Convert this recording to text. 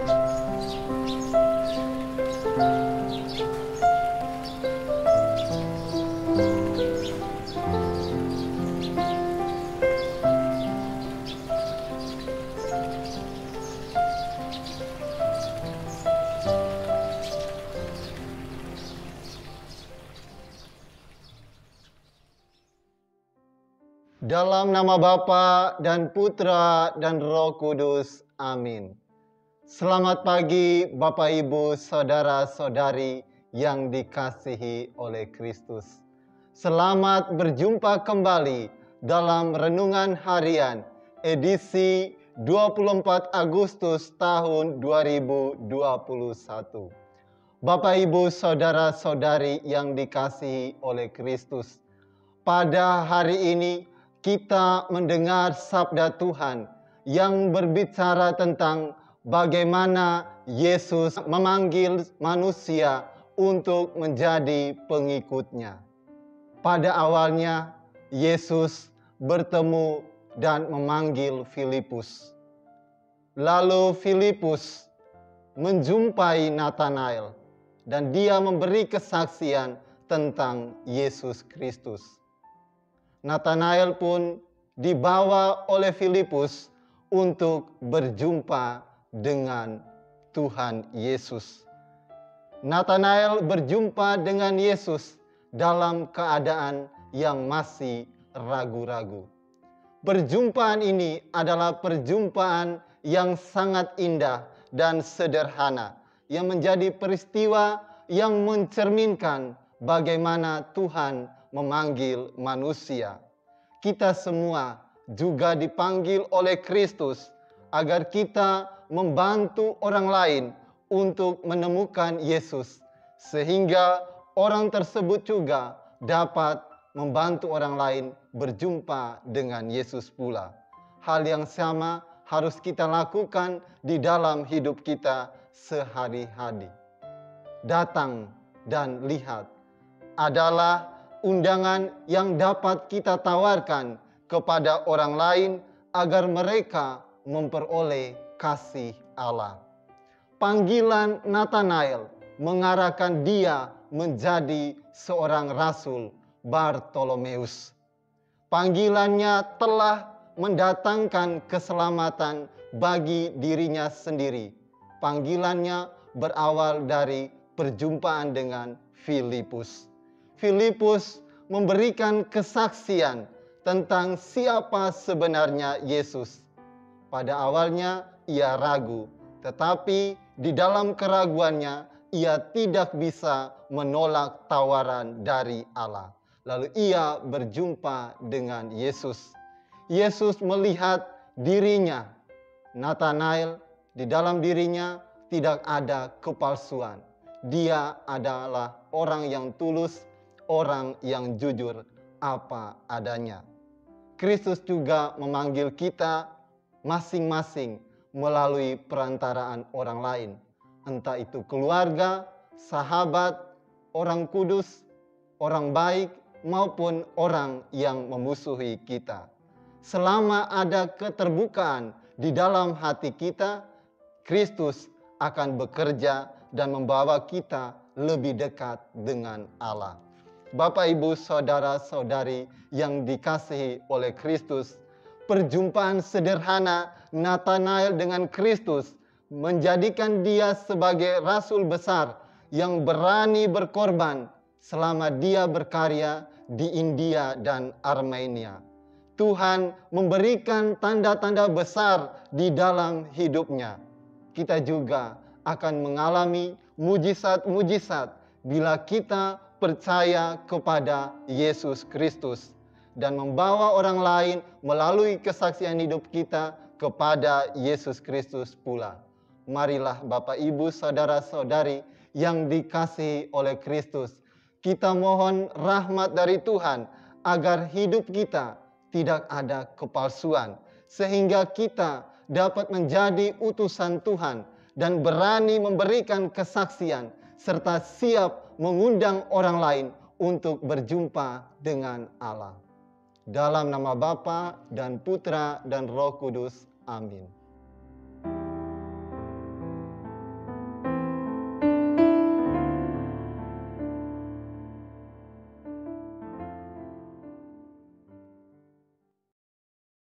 Dalam nama Bapa dan Putra dan Roh Kudus. Amin. Selamat pagi Bapak Ibu, saudara-saudari yang dikasihi oleh Kristus. Selamat berjumpa kembali dalam renungan harian edisi 24 Agustus tahun 2021. Bapak Ibu, saudara-saudari yang dikasihi oleh Kristus. Pada hari ini kita mendengar sabda Tuhan yang berbicara tentang bagaimana Yesus memanggil manusia untuk menjadi pengikutnya. Pada awalnya, Yesus bertemu dan memanggil Filipus. Lalu Filipus menjumpai Nathanael dan dia memberi kesaksian tentang Yesus Kristus. Nathanael pun dibawa oleh Filipus untuk berjumpa dengan Tuhan Yesus. Nathanael berjumpa dengan Yesus dalam keadaan yang masih ragu-ragu. Perjumpaan ini adalah perjumpaan yang sangat indah dan sederhana yang menjadi peristiwa yang mencerminkan bagaimana Tuhan memanggil manusia. Kita semua juga dipanggil oleh Kristus agar kita membantu orang lain untuk menemukan Yesus, sehingga orang tersebut juga dapat membantu orang lain berjumpa dengan Yesus pula. Hal yang sama harus kita lakukan di dalam hidup kita sehari-hari. Datang dan lihat adalah undangan yang dapat kita tawarkan kepada orang lain agar mereka memperoleh kasih Allah. Panggilan Nathanael mengarahkan dia menjadi seorang rasul Bartolomeus. Panggilannya telah mendatangkan keselamatan bagi dirinya sendiri. Panggilannya berawal dari perjumpaan dengan Filipus. Filipus memberikan kesaksian tentang siapa sebenarnya Yesus. Pada awalnya ia ragu, tetapi di dalam keraguannya ia tidak bisa menolak tawaran dari Allah. Lalu ia berjumpa dengan Yesus. Yesus melihat dirinya, Nathanael, di dalam dirinya tidak ada kepalsuan. Dia adalah orang yang tulus orang yang jujur apa adanya. Kristus juga memanggil kita masing-masing melalui perantaraan orang lain, entah itu keluarga, sahabat, orang kudus, orang baik, maupun orang yang memusuhi kita. Selama ada keterbukaan di dalam hati kita, Kristus akan bekerja dan membawa kita lebih dekat dengan Allah. Bapak, Ibu, saudara-saudari yang dikasihi oleh Kristus, perjumpaan sederhana Nathanael dengan Kristus menjadikan dia sebagai rasul besar yang berani berkorban selama dia berkarya di India dan Armenia. Tuhan memberikan tanda-tanda besar di dalam hidupnya. Kita juga akan mengalami mujizat-mujizat bila kita percaya kepada Yesus Kristus dan membawa orang lain melalui kesaksian hidup kita kepada Yesus Kristus pula. Marilah Bapak Ibu saudara-saudari yang dikasihi oleh Kristus, kita mohon rahmat dari Tuhan agar hidup kita tidak ada kepalsuan sehingga kita dapat menjadi utusan Tuhan dan berani memberikan kesaksian serta siap mengundang orang lain untuk berjumpa dengan Allah. Dalam nama Bapa dan Putra dan Roh Kudus. Amin.